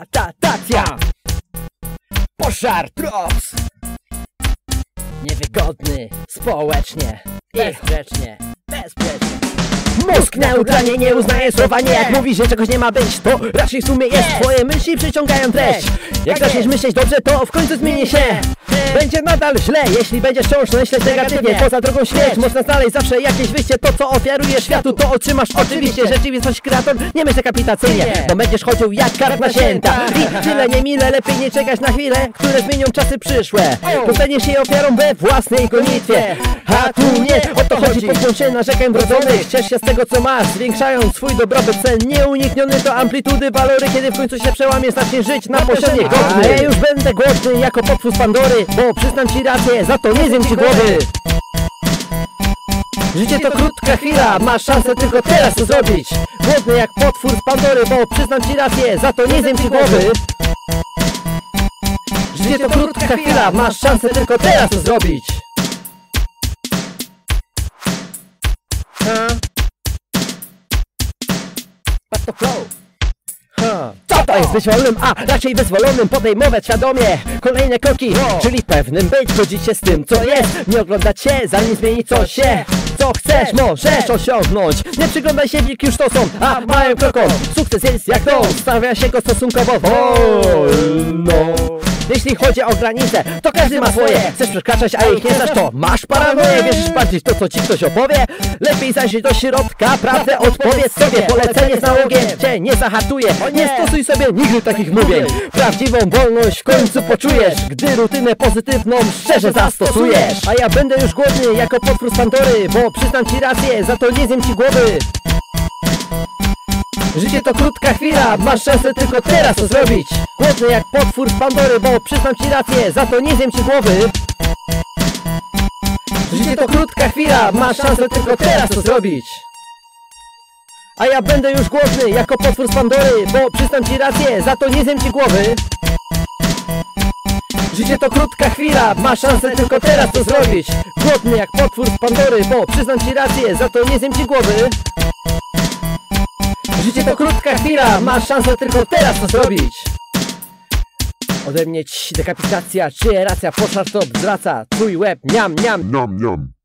Katatacja Pożar proc Niewygodny społecznie. I grzecznie, Mózg neutralnie nie uznaje słowa nie. Jak mówi, że czegoś nie ma być To. Raczej w sumie jest. Twoje myśli przyciągają treść. Jak zaczniesz myśleć dobrze, to w końcu zmieni się. Będzie nadal źle, jeśli będziesz wciąż myśleć negatywnie. Poza drogą świeć, można znaleźć zawsze jakieś wyjście. To co ofiarujesz światu, to otrzymasz. Oczywiście. Rzeczywistość kreator, nie myśl kapitacyjnie. Bo będziesz chodził jak karp na święta. I tyle nie mile, lepiej nie czekać na chwilę Które zmienią czasy przyszłe. Dostaniesz jej ofiarą we własnej gonitwie. A tu nie, o to chodzi, podpiął się narzekań wrodzonych. Ciesz się z tego co masz, zwiększając swój dobrobyt cen Nieunikniony to amplitudy walory Kiedy w końcu się przełamie, zaczniesz żyć na poziomie godny ja już będę głodny jako potwór z Pandory Bo przyznam ci rację, za to nie zjem ci głowy. Życie to krótka chwila, masz szansę tylko teraz to zrobić. Głodny jak potwór z Pandory, bo przyznam ci rację, za to nie zjem ci głowy. Życie to krótka chwila, masz szansę tylko teraz to zrobić Flow. Co to jest być wolnym, a raczej bezwolonym podejmować świadomie kolejne kroki, czyli pewnym być, godzić się z tym co jest, nie oglądać się, zanim zmieni coś się co chcesz, możesz osiągnąć. Nie przyglądaj się, już to są, a mają kroką Sukces jest jak to, stawia się go stosunkowo wolno. Jeśli chodzi o granice, to każdy ma swoje. Chcesz przekraczać, a ich nie znasz, to masz paranoję. Wierzysz bardziej w to, co ci ktoś opowie? Lepiej zajrzeć do środka, prawdę odpowiedz sobie. Polecenie z nałogiem cię nie zahatuje. Nie. stosuj sobie nigdy takich mówień. Prawdziwą wolność w końcu poczujesz Gdy rutynę pozytywną szczerze zastosujesz. A ja będę już głodny jako potwór z Pandory Bo przyznam ci rację, za to nie zjem ci głowy. Życie to krótka chwila, masz szansę tylko teraz to zrobić. Głodny jak potwór z Pandory, bo przyznam ci rację, za to nie zjem ci głowy. Życie to krótka chwila, masz szansę tylko teraz to zrobić. A ja będę już głodny jako potwór z Pandory, bo przyznam ci rację, za to nie zjem ci głowy Życie to krótka chwila, masz szansę tylko teraz to zrobić. Głodny jak potwór z Pandory, bo przyznam ci rację, za to nie zjem ci głowy. Życie to krótka chwila, masz szansę tylko teraz to zrobić. Ode mnie ci dekapitacja, czy racja, poszar to zwraca Twój łeb, niam, niam. Niam, niam.